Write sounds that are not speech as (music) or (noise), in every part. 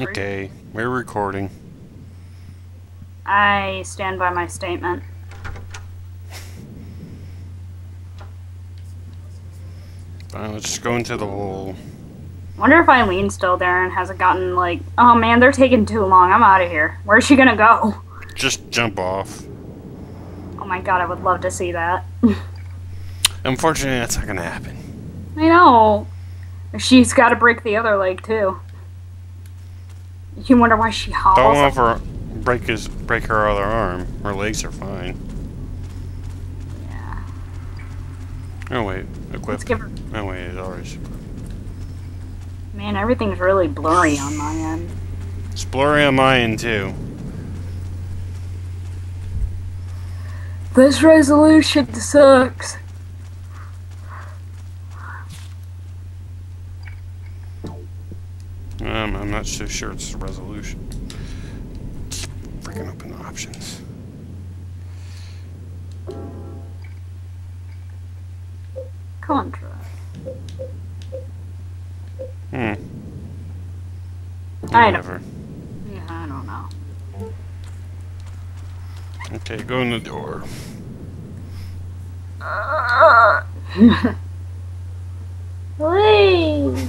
Okay, we're recording. I stand by my statement. Fine, let's just go into the hole. Wonder if Eileen's still there and hasn't gotten like, oh man, they're taking too long. I'm out of here. Where's she gonna go? Just jump off. Oh my god, I would love to see that. (laughs) Unfortunately, that's not gonna happen. I know. She's got to break the other leg too. You wonder why she Don't hobbles. want her break his break her other arm. Her legs are fine. Yeah. Oh wait, equip. Let's give her. Oh wait, it's ours. Man, everything's really blurry on my end. It's blurry on my end too. This resolution sucks. Um, I'm not so sure it's the resolution. Freaking open the options. Contra. Hmm. I don't- Yeah, I don't know. Okay, go in the door. (laughs) Please.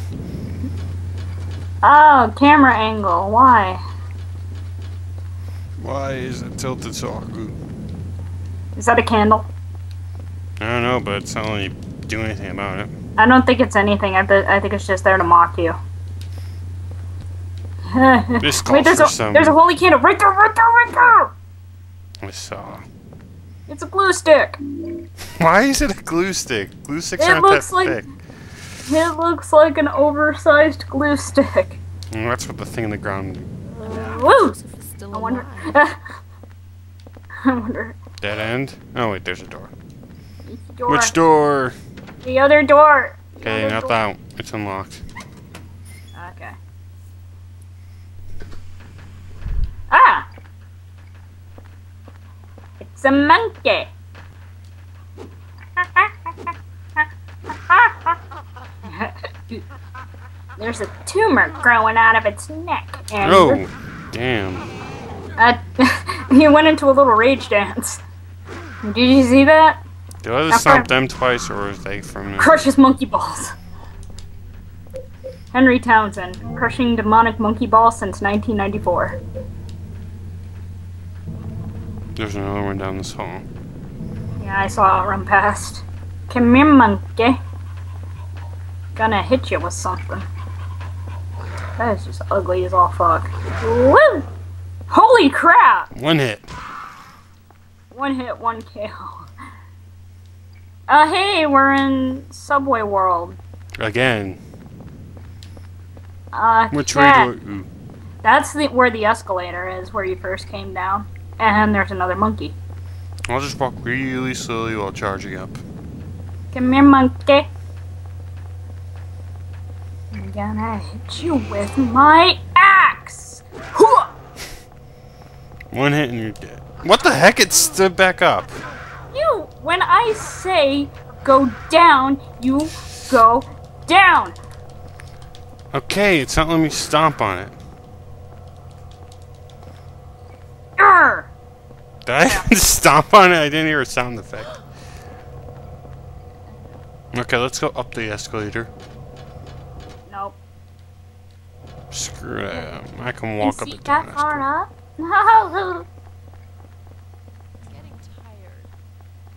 Oh, camera angle. Why? Why is it tilted so awkward? Is that a candle? I don't know, but it's not you do anything about it. I don't think it's anything. I, th- I think it's just there to mock you. (laughs) This calls Wait, there's for a some- there's a holy candle right there, right there, right there. I saw. It's a glue stick. (laughs) Why is it a glue stick? Glue sticks It aren't looks that like- thick. It looks like an oversized glue stick. That's what the thing in the ground. Woo! Is still I wonder. (laughs) I wonder. Dead end? Oh wait, there's a door. Door. Which door? The other door. Okay, not door. that one. It's unlocked. Okay. Ah! It's a monkey. There's a tumor growing out of its neck, and Oh, damn. uh, (laughs) he went into a little rage dance. Did you see that? Did I just stomp them twice, or was they from? Crushes monkey balls. Henry Townshend, crushing demonic monkey balls since 1994. There's another one down this hall. Yeah, I saw it run past. Come here, monkey. Gonna hit you with something. That is just ugly as all fuck. Woo! Holy crap! One hit. One hit, one kill. Uh, hey, we're in Subway World. Again. Uh, Which cat. way do I- That's the, where the escalator is, where you first came down. And there's another monkey. I'll just walk really slowly while charging up. Come here, monkey. Gonna hit you with my axe. One hit and you're dead. What the heck? It stood back up. You, when I say go down, you go down. Okay, it's not letting me stomp on it. Urgh. Did I (laughs) stomp on it? I didn't hear a sound effect. Okay, let's go up the escalator. Nope. Screw that. I can walk up down. that far up? No. Getting tired.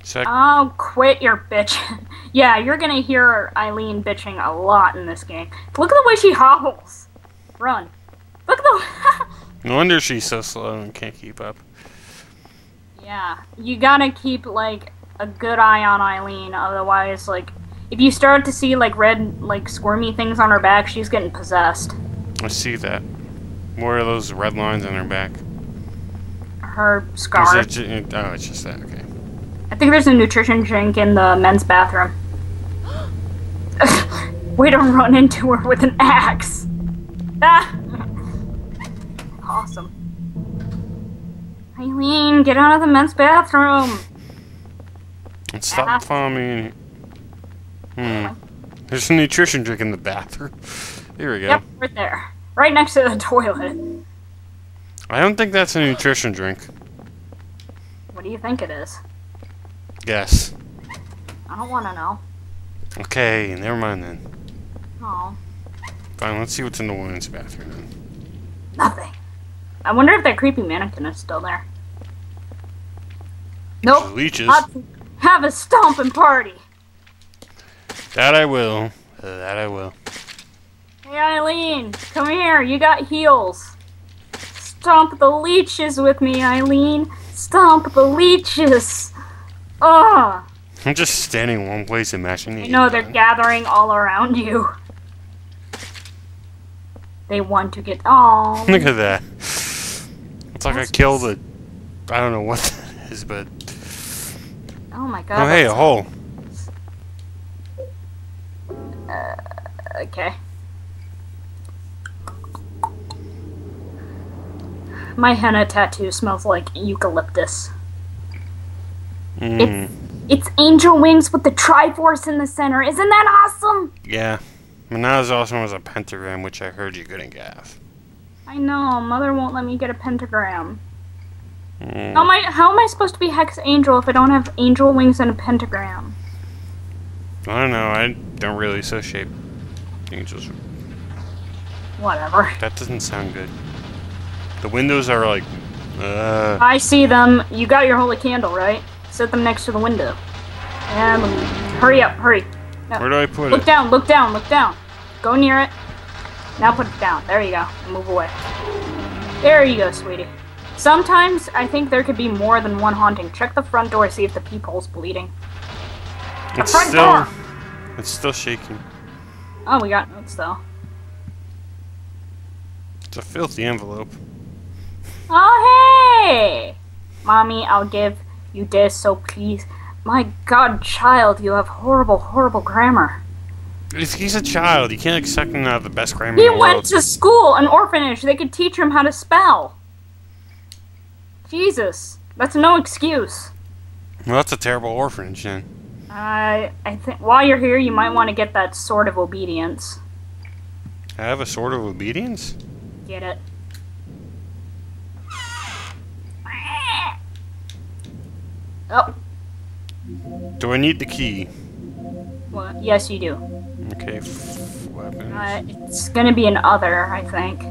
Sec- Oh, quit your bitching. (laughs) yeah, you're gonna hear Eileen bitching a lot in this game. Look at the way she hobbles. Run. Look at the. (laughs) no wonder she's so slow and can't keep up. Yeah, you gotta keep like a good eye on Eileen, otherwise, like, if you start to see like red, like squirmy things on her back, she's getting possessed. I see that. What are those red lines on her back? Her Is scar. that ju- oh, it's just that. Okay. I think there's a nutrition drink in the men's bathroom. (laughs) we don't run into her with an axe. Ah. awesome. Eileen, get out of the men's bathroom. And stop Ah. following me. Hmm. There's a nutrition drink in the bathroom. (laughs) Here we go. Yep, right there. Right next to the (laughs) toilet. I don't think that's a nutrition drink. What do you think it is? Guess. I don't want to know. Okay, never mind then. Oh, Fine, let's see what's in the women's bathroom then. nothing. I wonder if that creepy mannequin is still there. Nope. Leeches. Have a stomping party. That I will. That I will. Hey Eileen, come here. You got heels. Stomp the leeches with me, Eileen. Stomp the leeches. Ugh. I'm just standing one place imagining. I know they're gathering all around you. They want to get. all. (laughs) Look at that. It's like I killed a. I don't know what (laughs) that is, but. Oh my oh, god. Oh, hey, a that's- hole. Uh, okay. My henna tattoo smells like eucalyptus. Mm, It's angel wings with the Triforce in the center. Isn't that awesome? yeah. And not as awesome as a pentagram, which I heard you couldn't get. I know. Mother won't let me get a pentagram. Mm. How am I? How am I supposed to be hex angel if I don't have angel wings and a pentagram? I don't know. I don't really associate angels. Whatever. That doesn't sound good. The windows are like. Uh, I see them. You got your holy candle, right? Set them next to the window. And hurry up, hurry. No. where do I put Look it? down, look down, look down. Go near it. Now put it down. There you go. Move away. There you go, sweetie. Sometimes I think there could be more than one haunting. Check the front door, see if the peephole's bleeding. It's front still. door. It's still shaking. Oh, we got notes though. It's a filthy envelope. Oh, hey! Mommy, I'll give you this, so please. My god, child, you have horrible, horrible grammar. If he's a child, you can't expect him to have the best grammar He in the went to school, an orphanage. They could teach him how to spell. Jesus, that's no excuse. Well, that's a terrible orphanage then. I I think while you're here, you might want to get that sword of obedience. I have a sword of obedience? Get it? Oh, Do I need the key? well, yes, you do. Okay, f- weapons. Uh, it's gonna be an other, I think.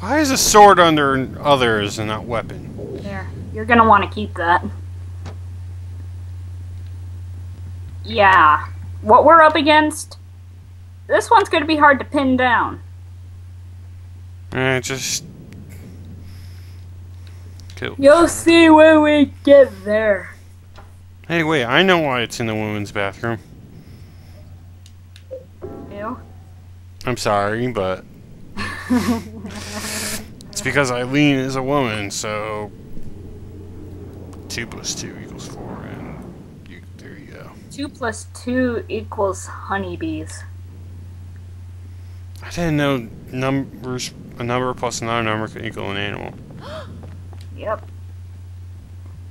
Why is a sword under others and not weapon? Here, you're gonna want to keep that. Yeah, what we're up against. This one's gonna be hard to pin down. Eh, just kill. You'll see when we get there. Hey, wait, I know why it's in the women's bathroom. Ew. I'm sorry, but (laughs) it's because Eileen is a woman, so two plus two equals four, and you, there you go. Two plus two equals honeybees. I didn't know numbers, a number plus another number can equal an animal. (gasps) Yep.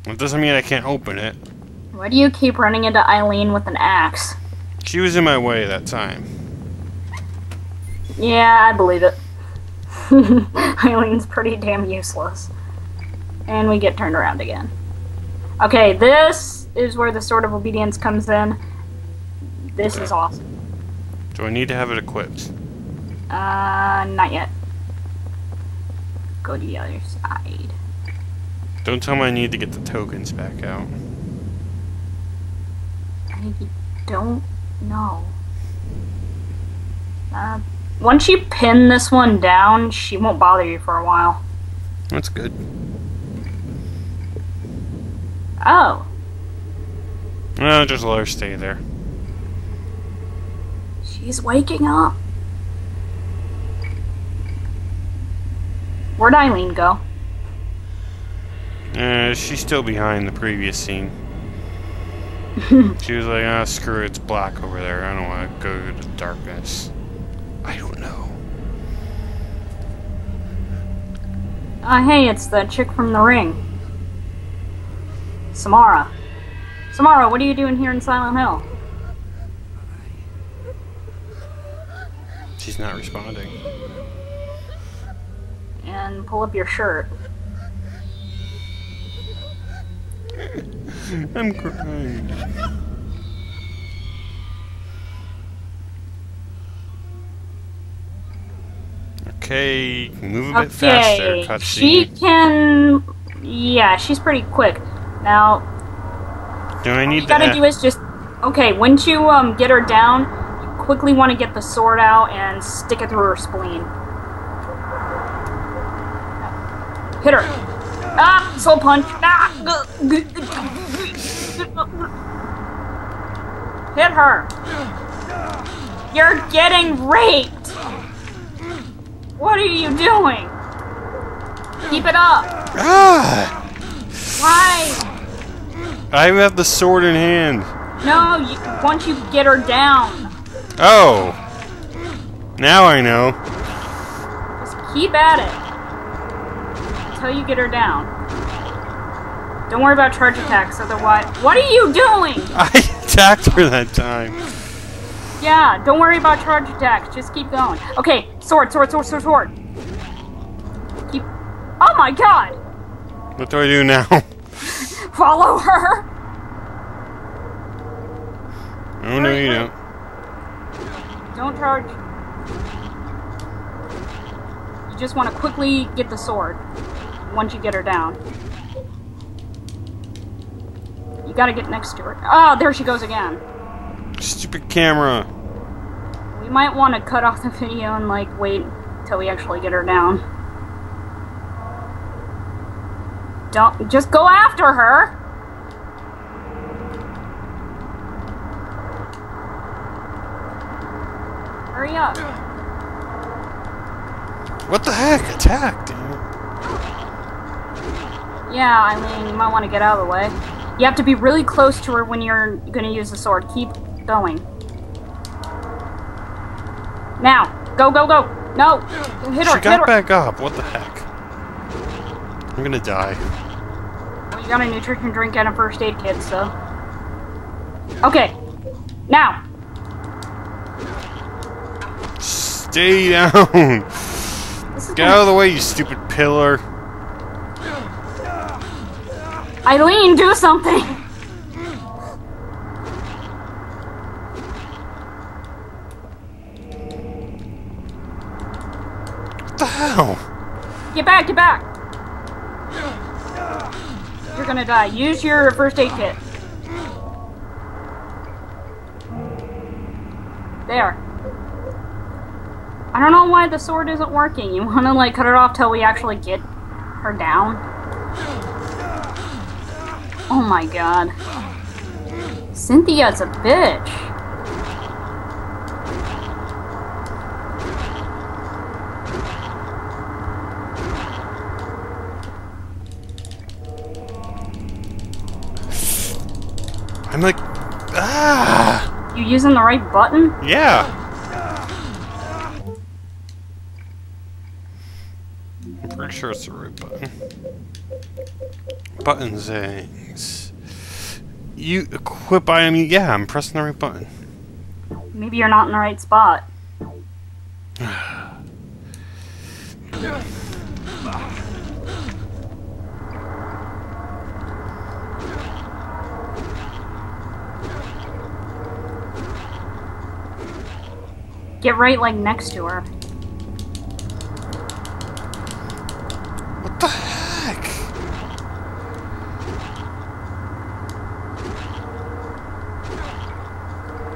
It doesn't mean I can't open it. Why do you keep running into Eileen with an axe? She was in my way that time. Yeah, I believe it. (laughs) Eileen's pretty damn useless. And we get turned around again. Okay, this is where the Sword of Obedience comes in. This is awesome. Do I need to have it equipped? Uh, not yet. Go to the other side. Don't tell me I need to get the tokens back out. I don't know. Uh, once you pin this one down, she won't bother you for a while. That's good. Oh, No, just let her stay there. she's waking up. Where'd Eileen go? Uh, she's still behind the previous scene. (laughs) she was like, ah, screw it, it's black over there. I don't want to go to the darkness. I don't know. Uh, hey, it's the chick from the ring. Samara. Samara, what are you doing here in Silent Hill? She's not responding. and pull up your shirt. (laughs) I'm crying. Okay, move a bit faster, Okay, she cutscene. can. Yeah, she's pretty quick. Now, Do I all need you to? gotta do is just. Okay, once you um get her down, you quickly want to get the sword out and stick it through her spleen. Hit her. Ah, soul punch. Ah. Hit her. You're getting raped. What are you doing? Keep it up. Ah! Why? I have the sword in hand. No, you, once you get her down, Oh. Now I know. just keep at it until you get her down. Don't worry about charge attacks, otherwise. What are you doing? (laughs) I attacked her that time. Yeah, don't worry about charge attacks. Just keep going. Okay, sword, sword, sword, sword, sword. Keep. Oh my god! What do I do now? (laughs) Follow her. Oh no, you don't. Don't charge. You just want to quickly get the sword once you get her down. Gotta get next to her. Oh, there she goes again. Stupid camera. We might want to cut off the video and like wait till we actually get her down. Don't just go after her. Hurry up. What the heck? Attack, dude. Yeah, I mean, you might want to get out of the way. You have to be really close to her when you're gonna use the sword. Keep going. Now, go, go, go. No, hit her, She got her. back up. What the heck? I'm gonna die. Well, you got a nutrition drink and a first aid kit, so. Okay, now. Stay down. Get out of the way, you stupid pillar. Eileen, do something. What the hell? Get back, get back. You're gonna die. Use your first aid kit. There. I don't know why the sword isn't working. You wanna like cut it off till we actually get her down? Oh my god. Cynthia's a bitch. I'm like, ah, You using the right button? yeah. I'm pretty sure it's the right button. Button things. Eh? You equip item. Yeah, I'm pressing the right button. Maybe you're not in the right spot. Get right like next to her. What the heck?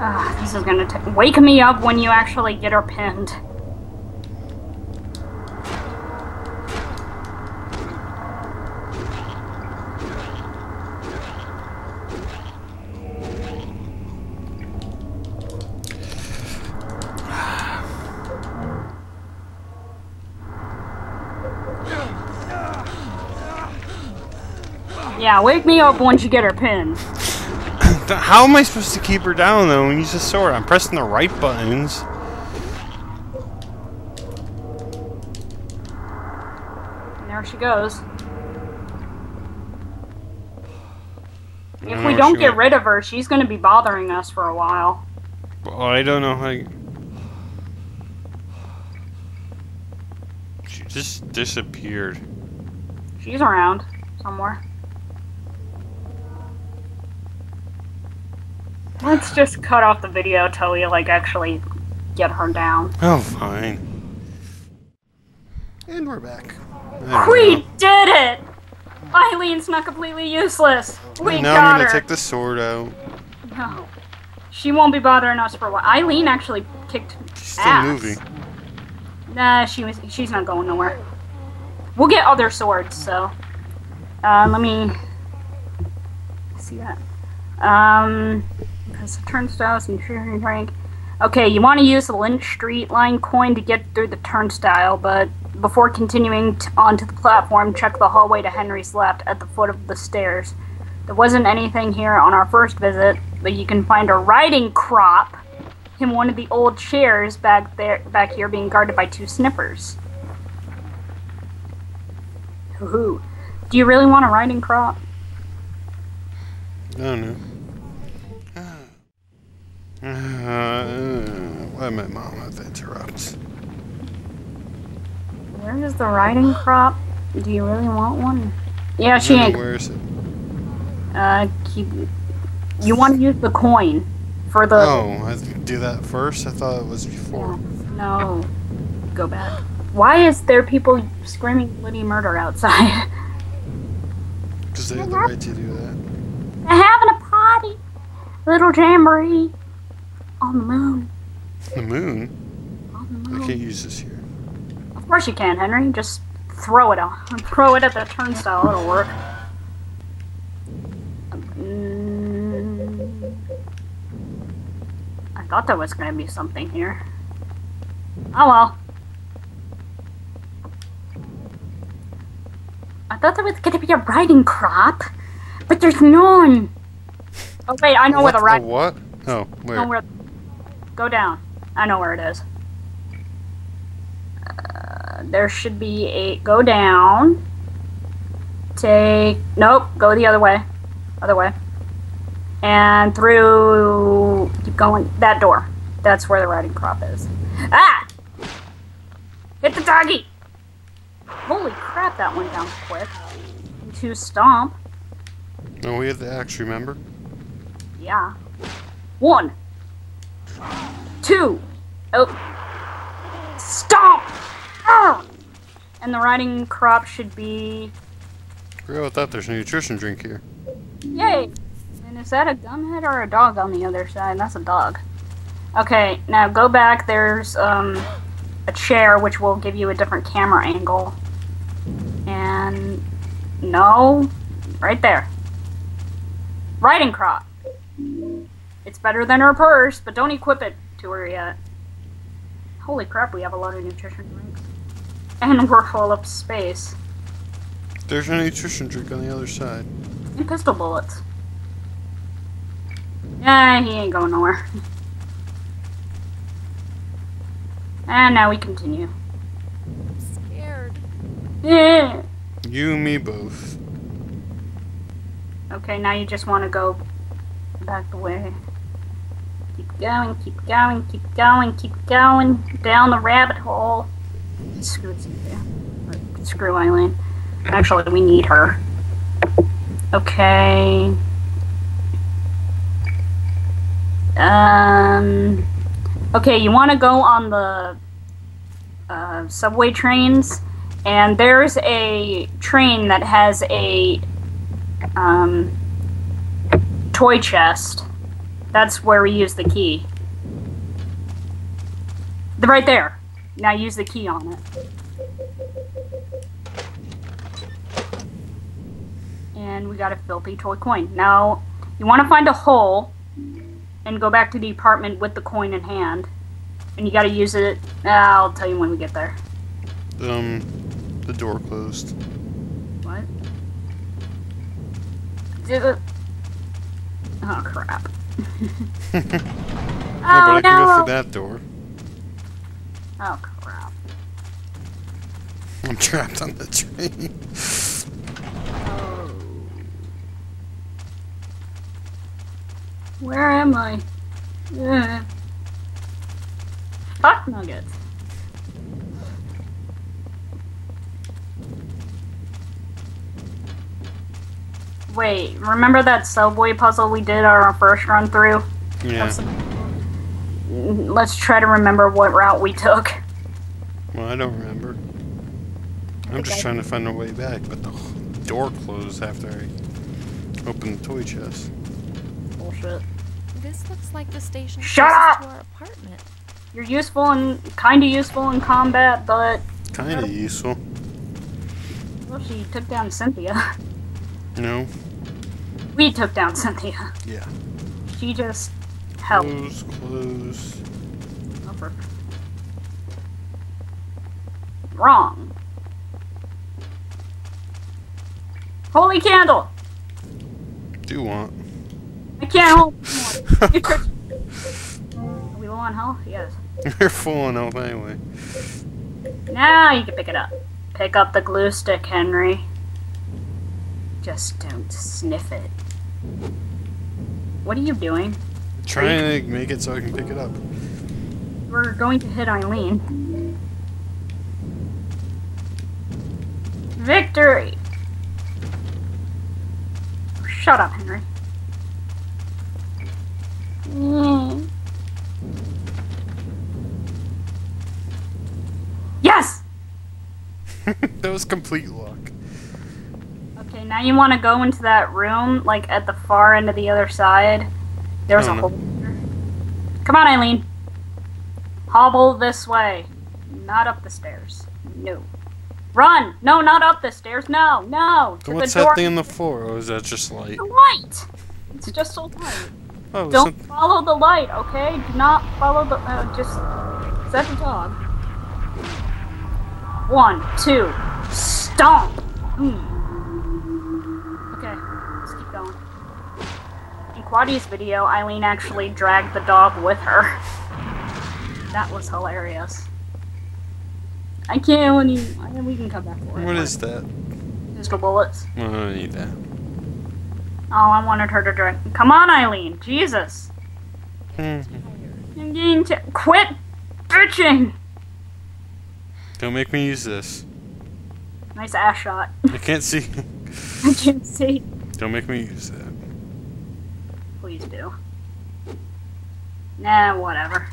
Ah, this is gonna. Wake me up when you actually get her pinned. Yeah, wake me up once you get her pinned. How am I supposed to keep her down though and use the sword? I'm pressing the right buttons. And there she goes. If we don't get went. rid of her, she's gonna be bothering us for a while. Well, I don't know how. She just disappeared. She's around somewhere. Let's just cut off the video till we like actually get her down. Oh, fine. And we're back. We know. did it! Eileen's not completely useless. We now got I'm gonna her. take the sword out. No. She won't be bothering us for a while. Eileen actually kicked She's still ass. moving. Nah, she was. She's not going nowhere. We'll get other swords. So, uh, let me see that. Um, the turnstiles and sugar drink. Okay, you want to use the Lynch Street line coin to get through the turnstile, but before continuing t- onto the platform, check the hallway to Henry's left at the foot of the stairs. There wasn't anything here on our first visit, but you can find a riding crop in one of the old chairs back there, back here, being guarded by two sniffers. Hoo-hoo. Do you really want a riding crop? I don't know. Uh, why my mom have to interrupt? Where is the riding crop? Do you really want one? Yeah, she I ain't. Where is it? Uh, keep. You want to use the coin for the. Oh, I do that first? I thought it was before. No. Go back. Why is there people screaming bloody murder outside? (laughs) Because they have the right to do that. They're having a party. Little jamboree. On the moon. The moon? On the I can't use this here. Of course you can, Henry. Just throw it on. Throw it at the turnstile. It'll work. Mm. I thought there was going to be something here. Oh well. I thought there was going to be a riding crop, but there's none. Oh wait, I know where the riding. What? Oh, where? Go down. I know where it is. Uh, there should be a. Go down. Take. Nope. Go the other way. Other way. And through. Keep going. That door. That's where the riding crop is. Ah! Hit the doggy! Holy crap, that went down quick. To stomp. No, we have the axe, remember? Yeah. One. Two. Oh. Stomp! Arr! And the riding crop should be. Forgot about that. There's a nutrition drink here. Yay! And is that a Gum Head or a dog on the other side? That's a dog. Okay, now go back. There's um, a chair which will give you a different camera angle. And. No. Right there. Riding crop. It's better than her purse, but don't equip it to her yet. Holy crap, we have a lot of nutrition drinks. And (laughs) we're full of space. There's a nutrition drink on the other side. And pistol bullets. Yeah, he ain't going nowhere. (laughs) and now we continue. I'm scared. Yeah. You and me both. Okay, now you just want to go back the way. Going, keep going, keep going, keep going down the rabbit hole. Screw Screw Eileen. Actually, we need her. Okay. Um. Okay, you want to go on the uh, subway trains, and there's a train that has a um, toy chest. That's where we use the key. The, right there. Now use the key on it. And we got a filthy toy coin. Now, you want to find a hole and go back to the apartment with the coin in hand. And you got to use it. I'll tell you when we get there. Um, the door closed. What? Did it? Oh crap. Yeah, (laughs) oh but I can go no! through that door. Oh crap. I'm trapped on the train. Where am I? Ugh. Fuck nuggets. Wait, remember that subway puzzle we did on our first run through? Yeah. Mm, Let's try to remember what route we took. Well, I don't remember. I'm just trying to find a way back, but the door closed after I opened the toy chest. Bullshit. This looks like the station Shut closest up! to our apartment. You're useful and kind of useful in combat, but Kind of useful. well, she took down Cynthia. No? We took down Cynthia. Yeah. She just helped. Close, close. Upper. Wrong. Holy candle! Do want. I can't hold. (laughs) Are we low on health? Yes. (laughs) You're full on health anyway. Now you can pick it up. Pick up the glue stick, Henry. Just don't sniff it. What are you doing? Trying to make it so I can pick it up. We're going to hit Eileen. Victory! Shut up, Henry. Mm. Yes! (laughs) that was complete luck. Okay, now you want to go into that room, like at the far end of the other side. There's Oh, a no. hole. Come on, Eileen. Hobble this way. Not up the stairs. No. Run! No, not up the stairs. No, no. To what's the door. that thing on the floor? Or is that just light? The light. It's just a light. Oh, Don't some- follow the light, okay? Do not follow the. Uh, just set the dog. One, two, stomp. Hmm. Let's keep going. In Quadi's video, Eileen actually dragged the dog with her. That was hilarious. I can't. When you, I we can come back for it. What is that? Pistol bullets. I don't need that. Oh, I wanted her to drag. Come on, Eileen. Jesus. Hmm. I'm getting to quit bitching. Don't make me use this. Nice ass shot. I can't see. (laughs) I can't see. Don't make me use that. Please do. Nah, whatever.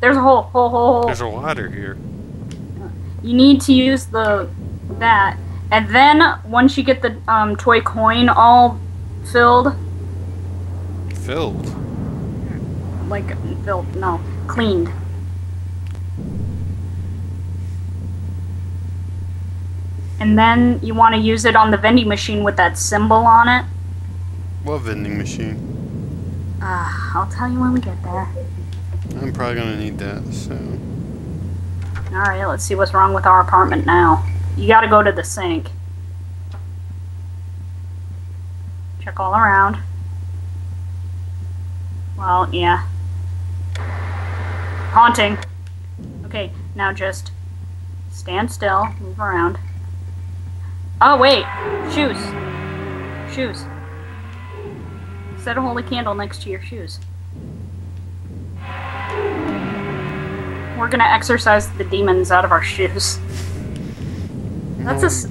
There's a hole, hole, hole, hole. There's a water here. You need to use the that, and then once you get the um, toy coin all filled, Filled. like filled, no, cleaned. And then you want to use it on the vending machine with that symbol on it. What vending machine? Uh, I'll tell you when we get there. I'm probably gonna need that, so. Alright, let's see what's wrong with our apartment now. You gotta go to the sink. Check all around. Well, yeah. Haunting. Okay, now just stand still, move around. Oh, wait! Shoes! Shoes. Set a holy candle next to your shoes. We're gonna exorcise the demons out of our shoes. That's a. s-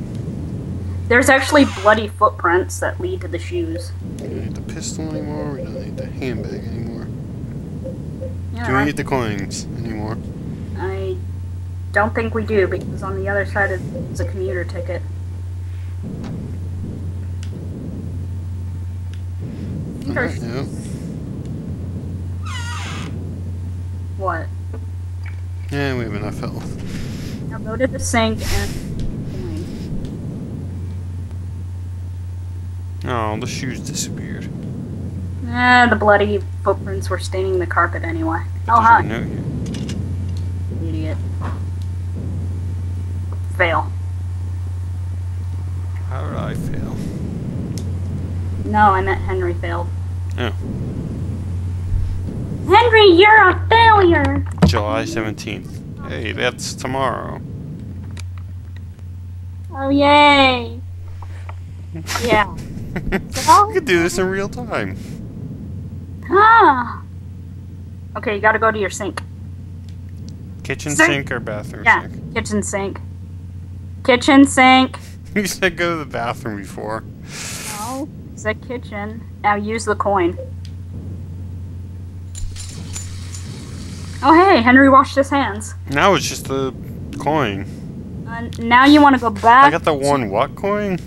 There's actually bloody footprints that lead to the shoes. We don't need the pistol anymore? We don't need the handbag anymore. Yeah, Do we need the coins anymore? I don't think we do because on the other side is a commuter ticket. I think our- Uh, yeah. What? Yeah, we have enough health. Now go to the sink and. Oh, the shoes disappeared. Eh, the bloody footprints were staining the carpet anyway. Oh, hi. note here. Idiot. Fail. How did I fail? No, I meant Henry failed. Oh. Henry, you're a failure! July 17th. Hey, that's tomorrow. Oh, yay! (laughs) Yeah. we could do this in real time. Ah! Okay, you gotta go to your sink. Kitchen Sink. sink or bathroom Yeah, sink? kitchen sink. Kitchen sink. (laughs) You said go to the bathroom before. It's the kitchen. Now use the coin. Oh hey, Henry washed his hands. Now it's just the coin. And now you want to go back. I got the one what coin?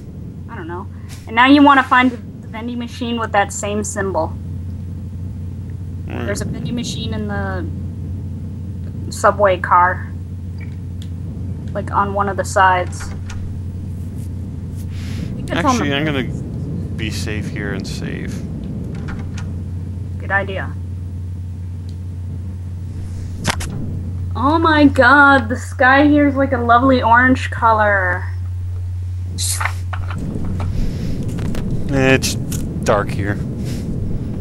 I don't know. And now you want to find the vending machine with that same symbol. Mm. There's a vending machine in the subway car. Like on one of the sides. I think it's on Actually, I'm gonna be safe here and save. Good idea. Oh my god, the sky here is like a lovely orange color. It's dark here.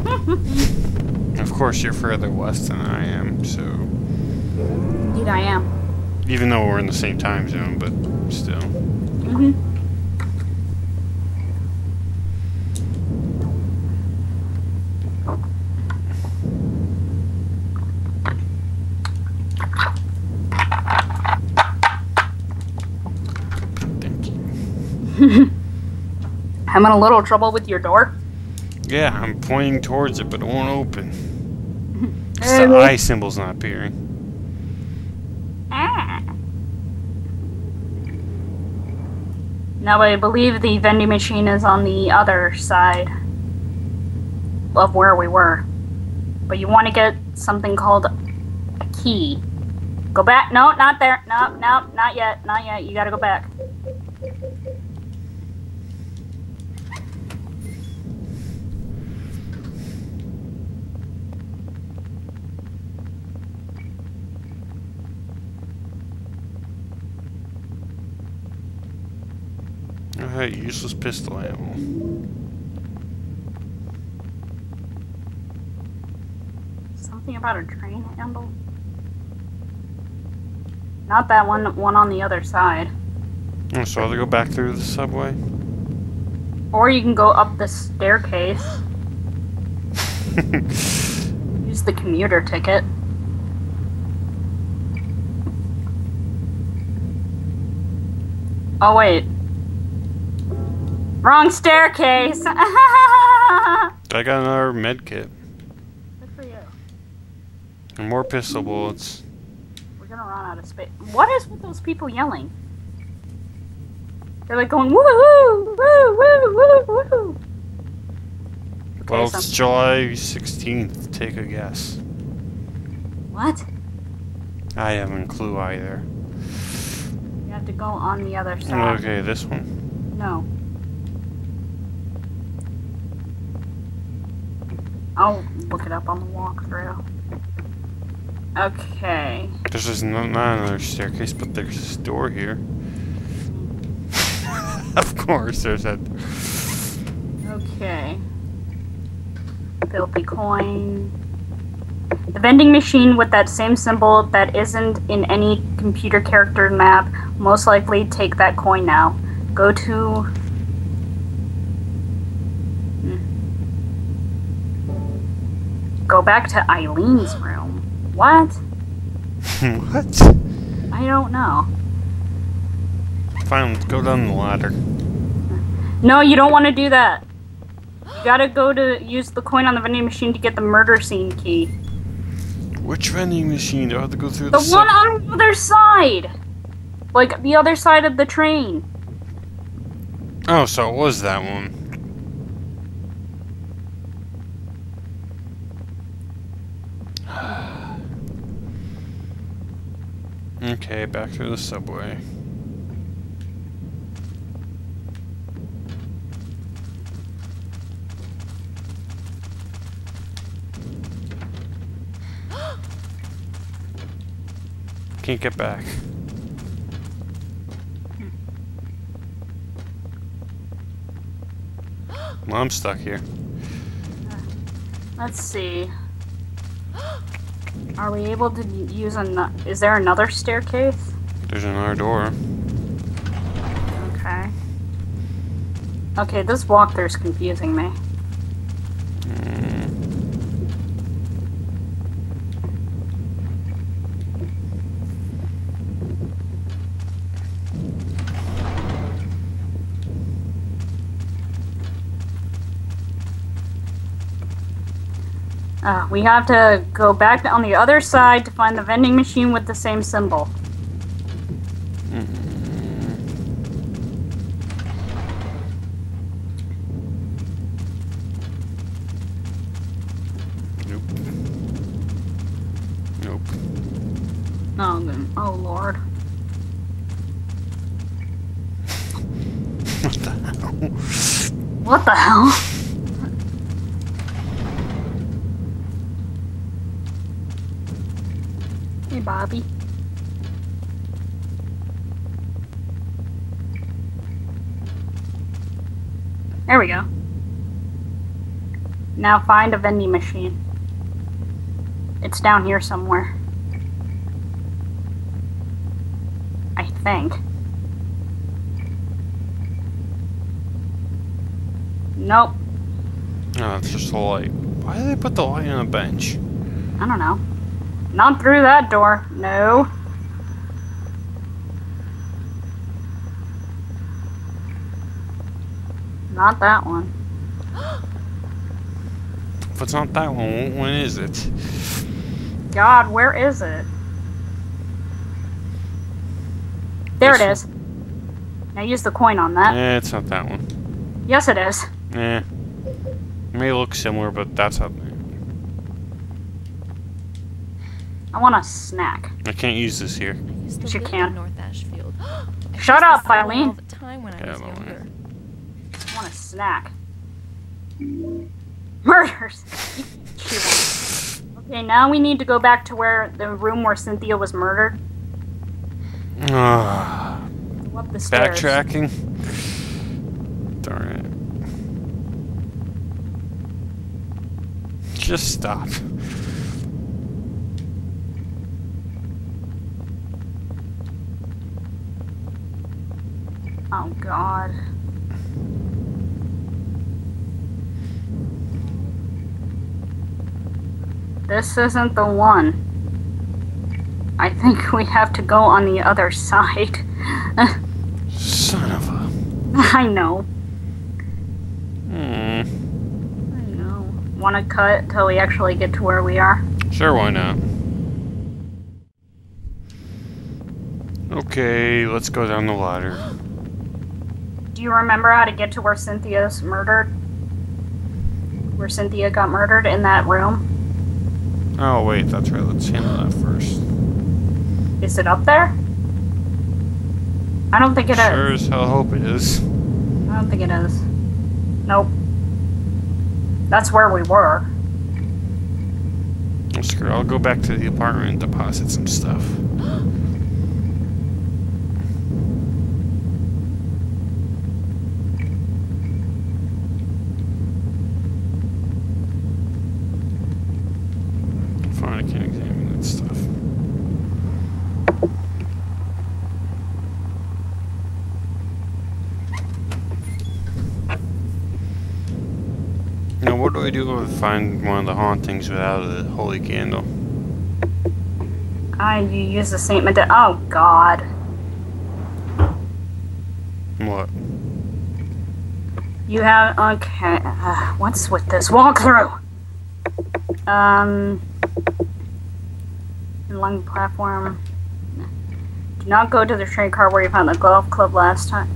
(laughs) of course, you're further west than I am, so Indeed, I am. even though we're in the same time zone, but still. hmm Having a little trouble with your door? Yeah, I'm pointing towards it, but it won't open. (laughs) The eye symbol's not appearing. Ah. Now I believe the vending machine is on the other side of where we were. But you want to get something called a key. Go back. No, not there. No, no, not yet. Not yet. You gotta go back. Alright, useless pistol ammo. Something about a train handle? Not that one. One on the other side. Oh, so I'll go back through the subway. Or you can go up the staircase. (laughs) Use the commuter ticket. Oh wait. Wrong staircase. (laughs) I got another med kit. for you. And more pistol bullets. We're gonna run out of space. What is with those people yelling? They're like going woo woo woo woo woo woo. Okay, Well, it's July 16th. Take a guess. what? I haven't clue either. You have to go on the other side. Okay, this one. No. I'll look it up on the walkthrough. Okay. There's just no, not another staircase, but there's this door here. (laughs) of course, there's that. Okay. Filthy coin. The vending machine with that same symbol that isn't in any computer character map, most likely take that coin now. Go to. Hmm. Go back to Eileen's room. What? (laughs) what? I don't know. Fine, let's go down the ladder. No, you don't want to do that. You gotta go to use the coin on the vending machine to get the murder scene key. Which vending machine? Do I have to go through the, The one on the other side! Like, the other side of the train. Oh, so it was that one. Okay, back through the subway. (gasps) Can't get back. (gasps) Well, I'm stuck here. Let's see. Are we able to use an? Is there another staircase? There's another door. Okay. Okay, this walkthrough's confusing me. Mm. Uh, we have to go back on the other side to find the vending machine with the same symbol. Nope. Nope. Oh, good- oh lord. What the hell? What the hell? Hey, Bobby. There we go. Now find a vending machine. It's down here somewhere. I think. Nope. No, it's just a light. Why do they put the light on a bench? I don't know. Not through that door. No. Not that one. (gasps) (gasps) If it's not that one, when is it? God, where is it? There it This is. Now use the coin on that. Eh, it's not that one. Yes, it is. Eh. It may look similar, but that's not. I want a snack. I can't use this here. I used to She live can. North Ashfield. (gasps) Shut up, Eileen. All the time when I was Eileen. younger. I want a snack. Murders. Okay, now we need to go back to where the room where Cynthia was murdered. Ah, up the stairs. backtracking. Darn it. Just stop. Oh God. This isn't the one. I think we have to go on the other side. Son of a. (laughs) I know. Hmm. I know. Want to cut till we actually get to where we are? Sure, why not? Okay, let's go down the ladder. Do you remember how to get to where Cynthia's murdered? Where Cynthia got murdered in that room? Oh, wait, that's right. Let's handle that first. Is it up there? I don't think it is. Sure as hell hope it is. I don't think it is. Nope. That's where we were. Oh, screw it. I'll go back to the apartment and deposit some stuff. (gasps) (gasps) Fine, I can't examine that stuff. Now, what do I do if I find one of the hauntings without a holy candle? Ah, you use the Saint Mede- Oh, God. What? You have. Okay. Uh, what's with this walkthrough? Um. Along the platform. Do not go to the train car where you found the golf club last time.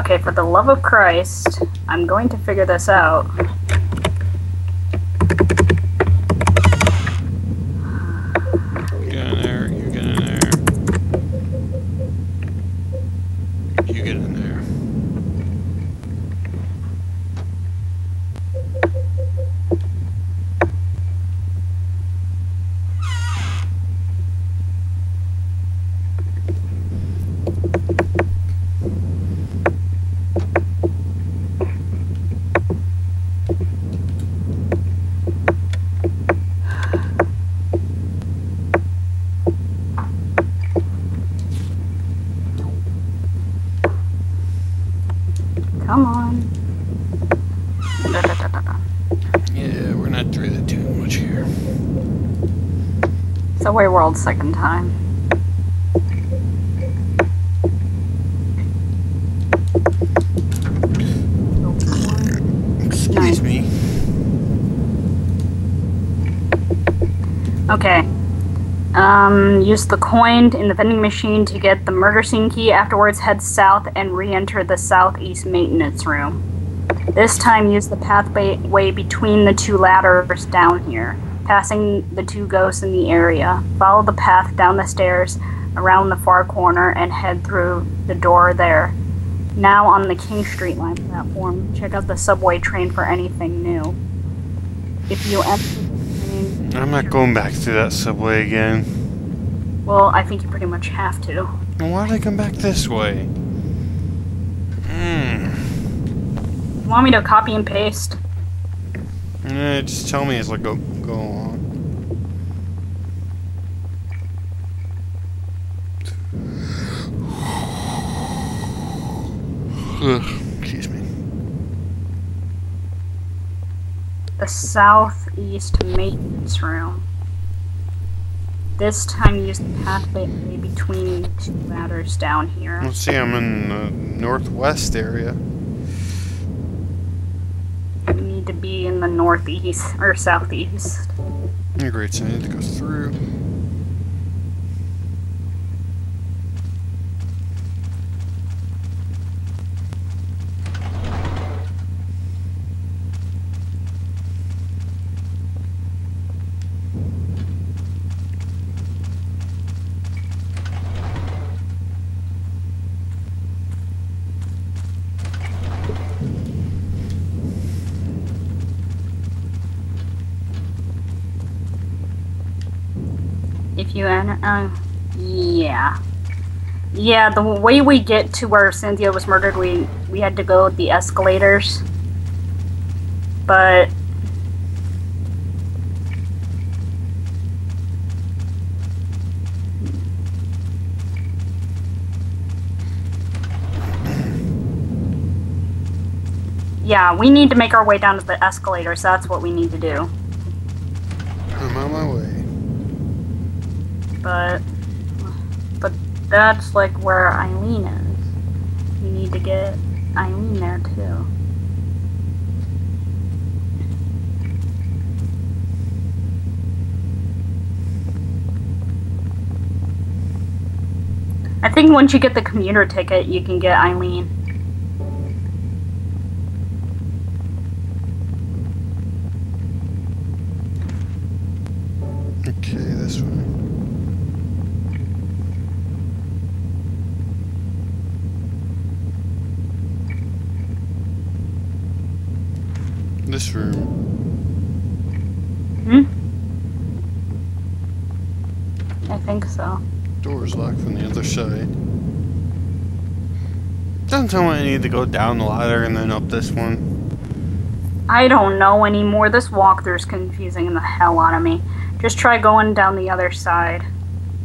Okay, for the love of Christ, I'm going to figure this out. You get in there, you get in there. You get in there. Come on. Da, da, da, da, da. Yeah, we're not really doing much here. It's a Way World second time. Excuse me. Okay. Um, use the coin in the vending machine to get the murder scene key. Afterwards, head south and re-enter the southeast maintenance room. This time, use the pathway way between the two ladders down here, passing the two ghosts in the area. Follow the path down the stairs, around the far corner, and head through the door there. Now on the King Street line platform, check out the subway train for anything new. If you enter the train, I'm not going back through that subway again. well, I think you pretty much have to. Why did I come back this way? Hmm. You want me to copy and paste? Eh, just tell me as I go go along. Ugh, excuse me. The southeast maintenance room. This time use the pathway between two ladders down here. Let's see, I'm in the northwest area. Need to be in the northeast or southeast. Great, so I need to go through. Enter, uh, yeah, yeah. The way we get to where Cynthia was murdered, we we had to go the escalators, but yeah, we need to make our way down to the escalators. That's what we need to do. I'm on my way. But but that's like where Eileen is. We need to get Eileen there too. I think once you get the commuter ticket, you can get Eileen. Okay, this way. This room. Hmm? I think so. Door's locked from the other side. Doesn't tell me I need to go down the ladder and then up this one. I don't know anymore. This walkthrough's confusing the hell out of me. Just try going down the other side.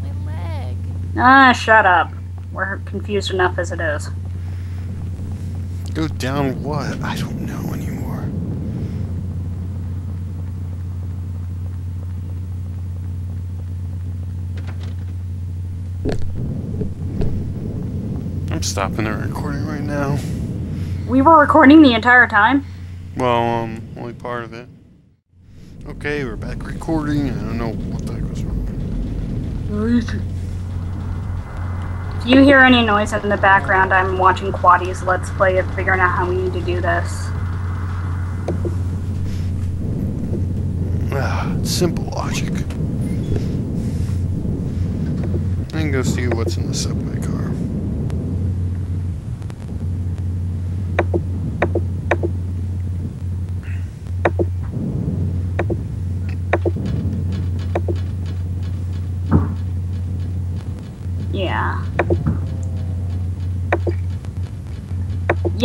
My leg. Ah, shut up. We're confused enough as it is. Go down what? I don't know anymore. I'm stopping the recording right now. We were recording the entire time? Well, um, only part of it. Okay, we're back recording. I don't know what the heck was wrong. If you hear any noise in the background, I'm watching Quaddy's Let's Play of figuring out how we need to do this. Ah, simple logic. And go see what's in the subway car. Yeah.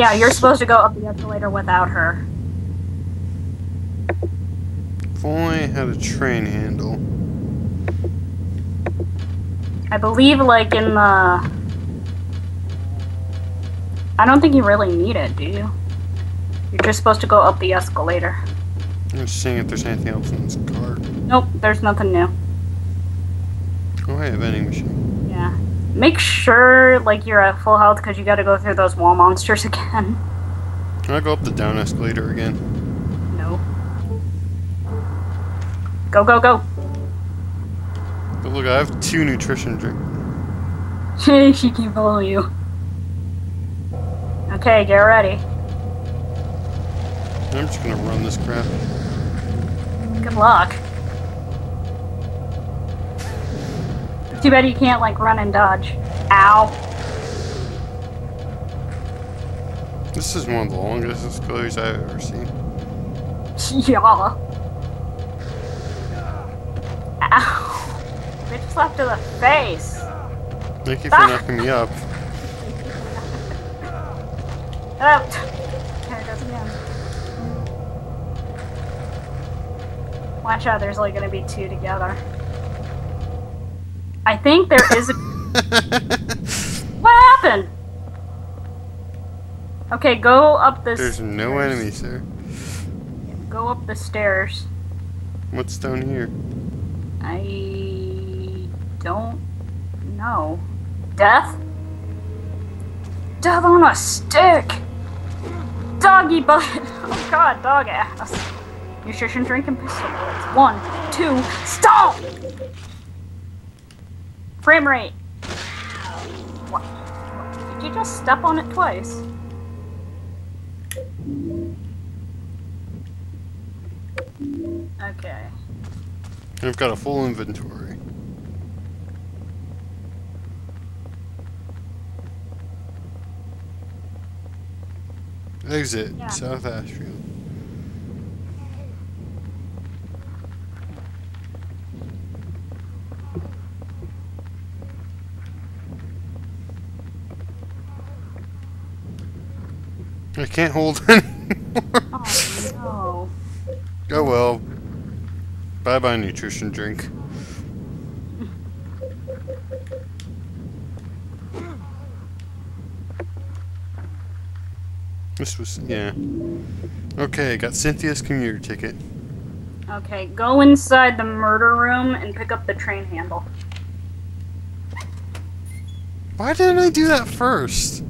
Yeah, you're supposed to go up the escalator without her. If only I had a train handle. I believe, like, in the. I don't think you really need it, do you? You're just supposed to go up the escalator. I'm just seeing if there's anything else in this car. Nope, there's nothing new. Oh, have vending machine. Make sure, like, you're at full health because you gotta go through those wall monsters (laughs) again. Can I go up the down escalator again? No. Go, go, go. But look, I have two nutrition drinks. (laughs) Hey, she can follow you. Okay, get ready. I'm just gonna run this crap. Good luck. Too bad you can't like run and dodge. Ow. This is one of the longest escalators I've ever seen. (laughs) Yeah. Ow. Bitch slapped to the face. Thank you for Ah! knocking me up. (laughs) Oh. There it goes again. Watch out, there's only gonna be two together. I think there is a. (laughs) what happened? Okay, go up this. There's no enemies there. Go up the stairs. What's down here? I don't know. Death? Death on a stick! Doggy butt! (laughs) Oh god, dog ass. Nutrition drink and pistol bullets. One, two, stop! Frame rate. What? Did you just step on it twice? Okay. I've got a full inventory. Exit, Yeah. South Ashfield. I can't hold (laughs) anymore. Oh no. Oh well. Bye bye nutrition drink. This was yeah. Okay, got Cynthia's commuter ticket. Okay, go inside the murder room and pick up the train handle. Why didn't I do that first?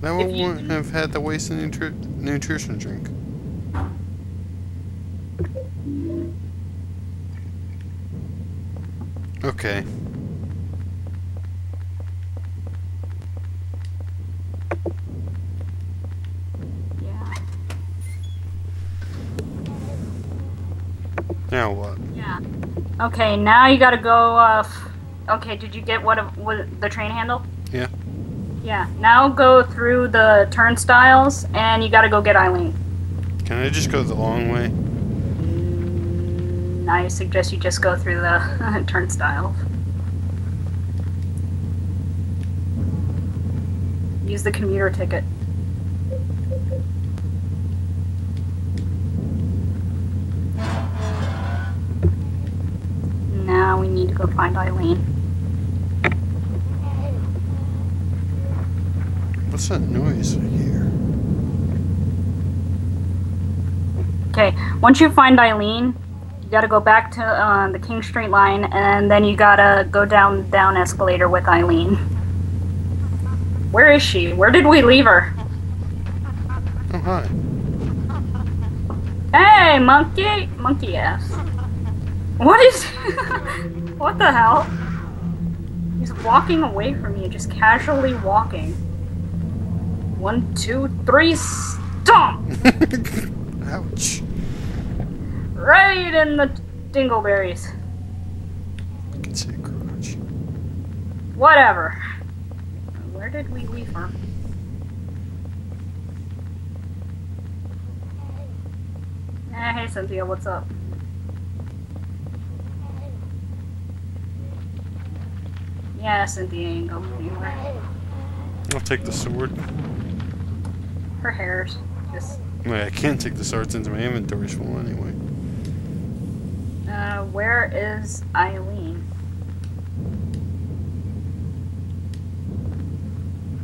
That If you- wouldn't have had to waste a nutri- nutrition drink. Okay. Yeah. Now what? Yeah. Okay, now you gotta go, uh, okay, did you get what, what the train handle? Yeah. Now go through the turnstiles and you gotta go get Eileen. Can I just go the long way? Mm, I suggest you just go through the (laughs) turnstiles. Use the commuter ticket. Now we need to go find Eileen. What's that noise I hear? Okay, once you find Eileen, you gotta go back to uh, the King Street line, and then you gotta go down down escalator with Eileen. Where is she? Where did we leave her? Oh hi. Hey, monkey, monkey ass. What is? (laughs) what the hell? He's walking away from you, just casually walking. One, two, three, stomp! (laughs) Ouch. Right in the dingleberries. I can see a crotch. Whatever. Where did we leave her? Eh, hey Cynthia, what's up? Yeah, Cynthia ain't going anywhere. I'll take the sword. Her hair's just. Wait, I can't take the sword into my inventory's full anyway. Uh, where is Eileen?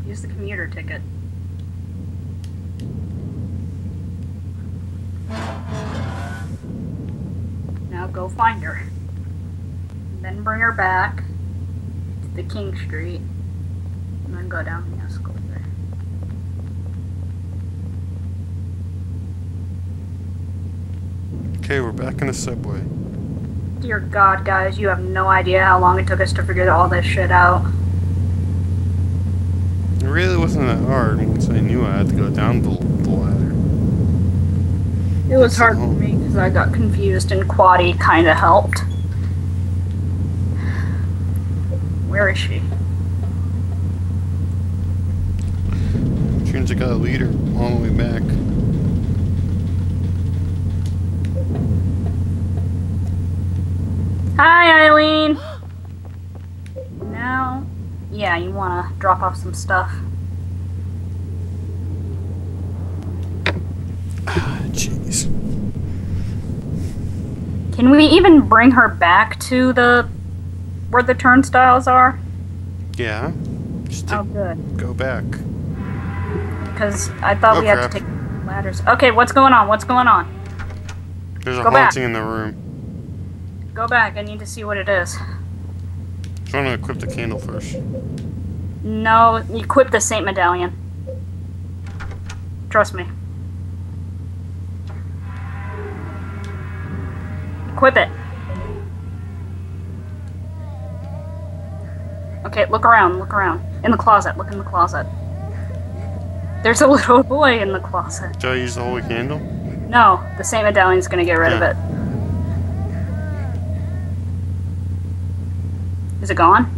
Use the commuter ticket. Now go find her. Then bring her back to the King Street. And then go down the escalator. Okay, we're back in the subway. Dear God, guys, you have no idea how long it took us to figure all this shit out. It really wasn't that hard once I knew I had to go down the, the ladder. It was hard for me because I got confused and Quaddy kind of helped. Where is she? Turns I got a leader all the way back. Hi, Eileen! Now, yeah, you want to drop off some stuff. Ah, (sighs) jeez. Can we even bring her back to the where the turnstiles are? Yeah. Just Oh, good. go back. Because I thought Oh, we had to take ladders. Okay, what's going on? What's going on? There's a Go back. haunting in the room. Go back. I need to see what it is. Just want to equip the candle first. No, equip the Saint Medallion. Trust me. Equip it. Okay, look around, look around. In the closet, look in the closet. There's a (laughs) little boy in the closet. Should I use the holy candle? No, the Saint Medallion's gonna get rid of it. Is it gone?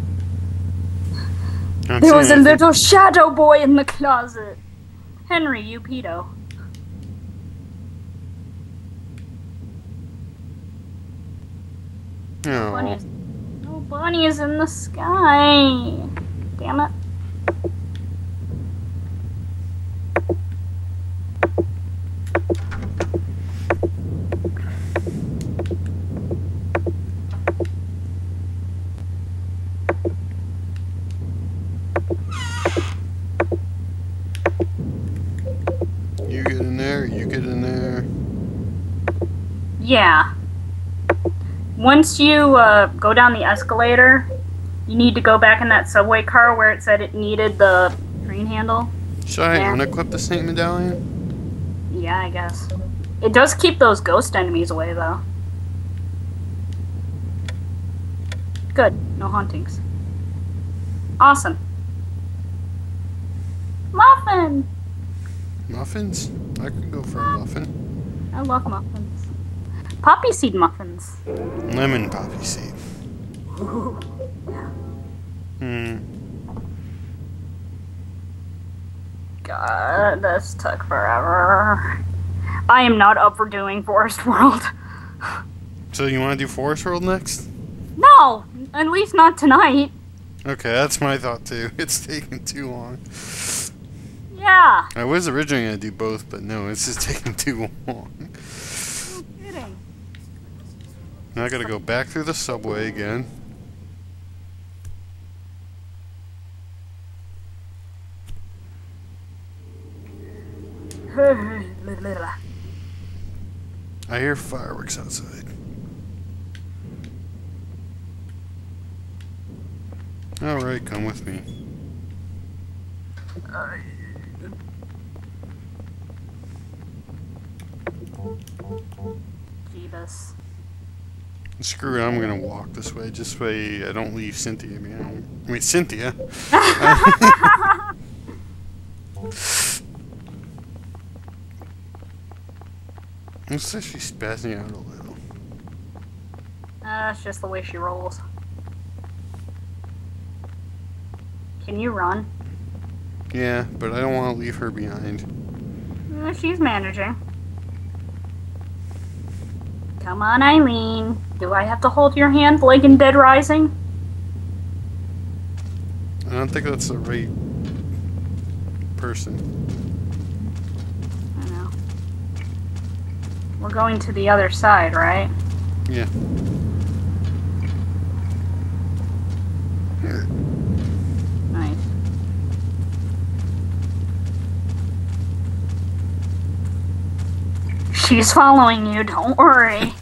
There was a little shadow boy in the closet. Henry, you pedo. Bunny No. is, no oh, bunny is in the sky. Damn it. You get in there, you get in there. Yeah. Once you uh, go down the escalator, you need to go back in that subway car where it said it needed the green handle. Should I Yeah. unequip the Saint Medallion? Yeah, I guess. It does keep those ghost enemies away, though. Good. No hauntings. Awesome. Muffin! Muffins? I could go for a muffin. I love muffins. Poppy seed muffins. Lemon poppy seed. (laughs) Hmm. God, this took forever. I am not up for doing Forest World. So you want to do Forest World next? No! At least not tonight. Okay, that's my thought too. (laughs) It's taking too long. Yeah. I was originally gonna do both, but no, it's just (laughs) taking too long. Now I gotta go back through the subway again. I hear fireworks outside. Alright, come with me. Jeebus. Screw it, I'm gonna walk this way, just so I don't leave Cynthia behind. I mean, Cynthia. (laughs) Looks like she's spazzing out a little. Uh, it's just the way she rolls. Can you run? Yeah, but I don't want to leave her behind. Uh, she's managing. Come on, Eileen. Do I have to hold your hand like in Dead Rising? I don't think that's the right person. I know. We're going to the other side, right? Yeah. Nice. (laughs) She's following you, don't worry.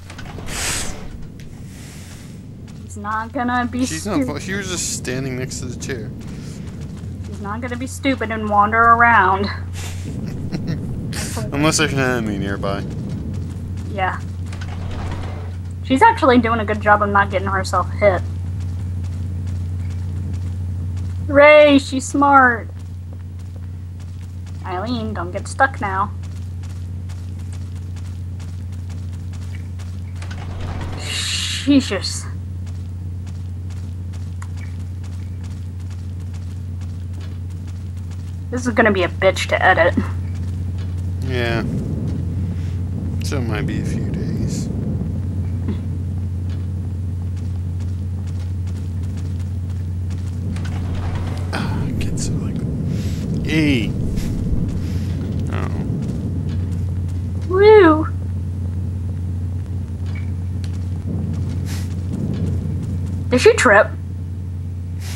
She's not gonna be She's not. stupid. fo- She was just standing next to the chair. He's not gonna be stupid and wander around. (laughs) Unless there's an enemy nearby. Yeah. She's actually doing a good job of not getting herself hit. Ray, she's smart. Eileen, don't get stuck now. Jesus. This is gonna be a bitch to edit. Yeah. So it might be a few days. Ah, get so like. Hey. Oh. Woo! Did she trip?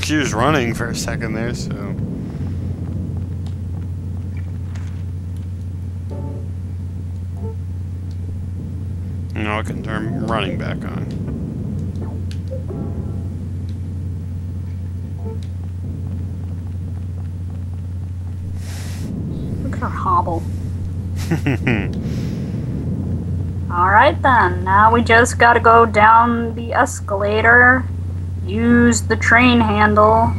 She was running for a second there, so. No, I can turn running back on. Look at her hobble. (laughs) Alright then, now we just gotta go down the escalator, use the train handle,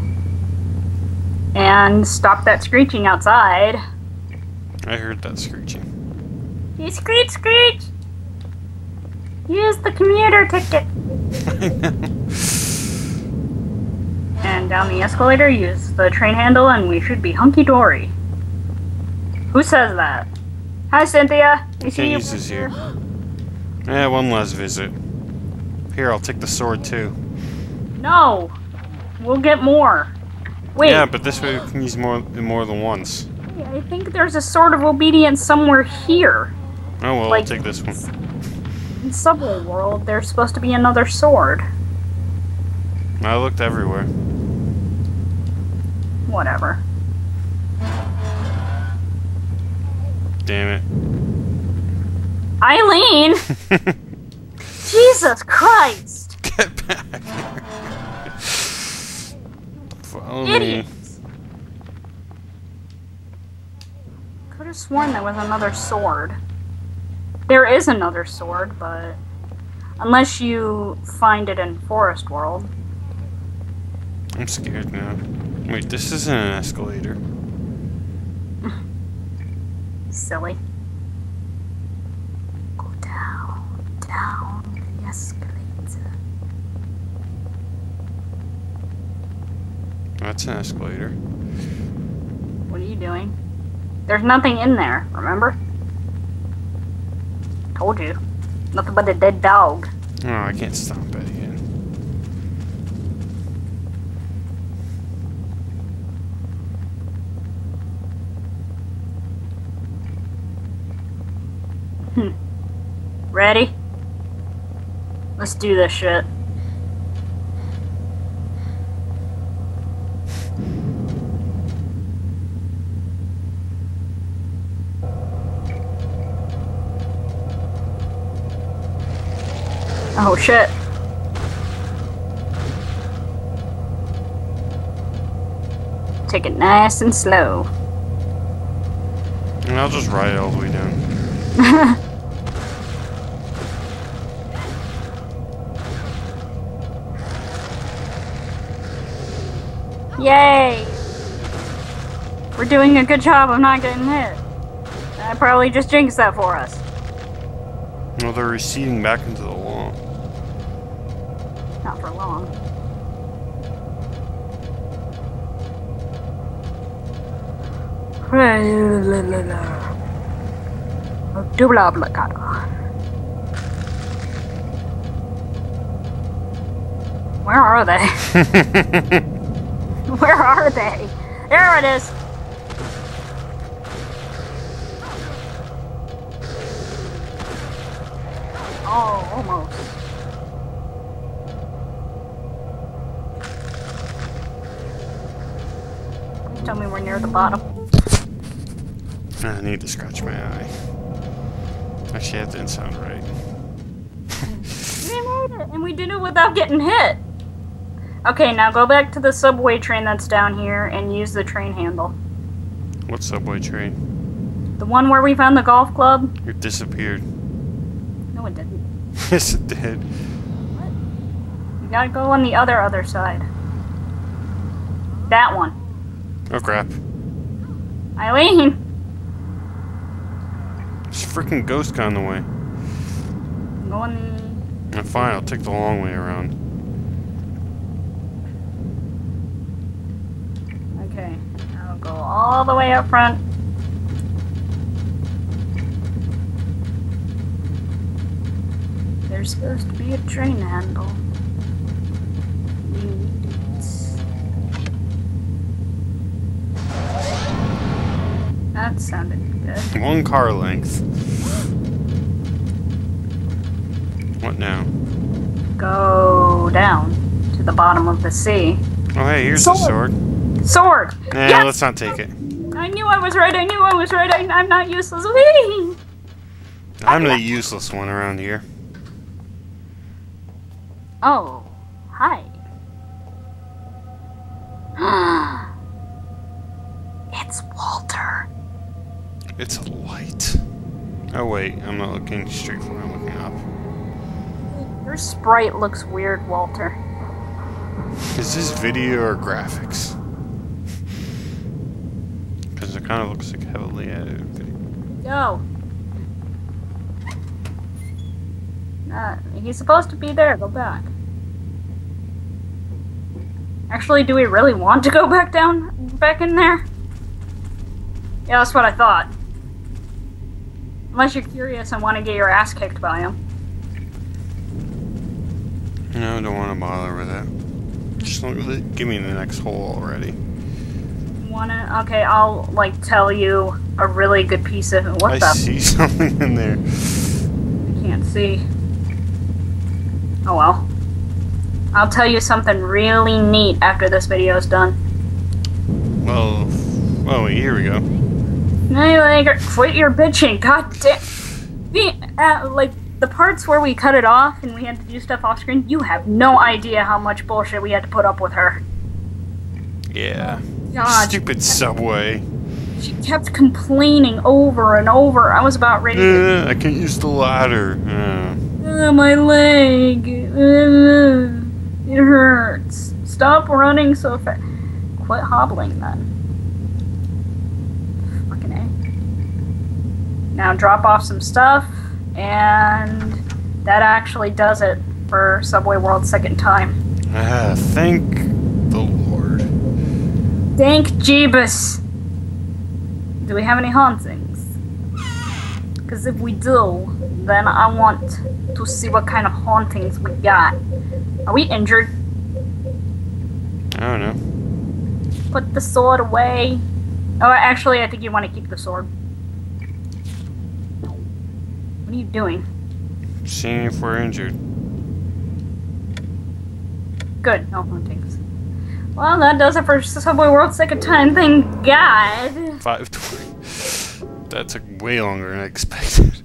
and stop that screeching outside. I heard that screeching. You screech, screech! Use the commuter ticket. (laughs) And down the escalator, use the train handle, and we should be hunky dory. Who says that? Hi, Cynthia. See you use this here. (gasps) Yeah, one last visit. Here, I'll take the sword too. No, we'll get more. Wait, Yeah, but this way we can use more more than once. I think there's a sword of obedience somewhere here. Oh well, Like- I'll take this one. In Subway World, there's supposed to be another sword. I looked everywhere. Whatever. Damn it. Eileen! (laughs) Jesus Christ! Get back here. Follow me. Idiots! Could have sworn there was another sword. There is another sword, but unless you find it in Forest World. I'm scared now. Wait, this isn't an escalator. (laughs) Silly. Go down, down the escalator. That's an escalator. What are you doing? There's nothing in there, remember? Told you. Nothing but a dead dog. Oh, I can't stop it again. Hmm. Ready? Let's do this shit. Oh shit. Take it nice and slow. And I'll just ride it all the way down. (laughs) Yay! We're doing a good job of not getting hit. I probably just jinxed that for us. No, they're receding back into the wall. Not for long. (laughs) Where are they? (laughs) Where are they? There it is. Oh, almost. Please tell me we're near the bottom. I need to scratch my eye. Actually, that didn't sound right. We made it, and we did it without getting hit. Okay, now go back to the subway train that's down here and use the train handle. What subway train? The one where we found the golf club? It disappeared. No, it didn't. (laughs) yes, it did. What? You gotta go on the other other side. That one. Oh crap. Eileen! There's a freaking ghost guy on the way. Go on Uh, fine, I'll take the long way around. Okay. I'll go all the way up front. There's supposed to be a train handle. That sounded. (laughs) One car length. What now? Go down to the bottom of the sea. Oh hey, here's the Sword. sword. Sword! Nah, Yes! let's not take it. I knew I was right, I knew I was right, I, I'm not useless. Whee! I'm the useless one around here. Oh, hi. it's Walter. It's a light. Oh wait, I'm not looking straight for I'm looking up. Your sprite looks weird, Walter. Is this video or graphics? (laughs) Because it kind of looks like heavily edited video. Go. Uh, he's supposed to be there. Go back. Actually, do we really want to go back down, back in there? Yeah, that's what I thought. Unless you're curious and want to get your ass kicked by him. No, I don't want to bother with that. Just look, give me the next hole already. Wanna? Okay, I'll like tell you a really good piece of what I the see (laughs) something in there. I can't see. Oh well. I'll tell you something really neat after this video is done. Well, oh here we go. Like, quit your bitching. God damn. The, uh, like, the parts where we cut it off and we had to do stuff off screen, you have no idea how much bullshit we had to put up with her. Yeah. God, Stupid subway. she kept complaining over and over. I was about ready to. Uh, I can't use the ladder. Uh, Uh, my leg. It hurts. Stop running so fast. Quit hobbling then. Fucking A. Now drop off some stuff, and that actually does it for Subway World second time. ah, thank the Lord. Thank Jeebus! Do we have any hauntings? Because if we do, then I want to see what kind of hauntings we got. Are we injured? I don't know. Put the sword away. Oh, actually, I think you want to keep the sword. What are you doing? Seeing if we're injured. Good, no hauntings. Well, that does it for Subway World second time, thank God. Five twenty. (laughs) That took way longer than I expected.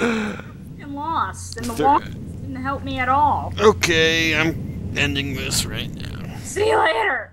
I'm lost, and the Thir- walk didn't help me at all. Okay, I'm ending this right now. See you later!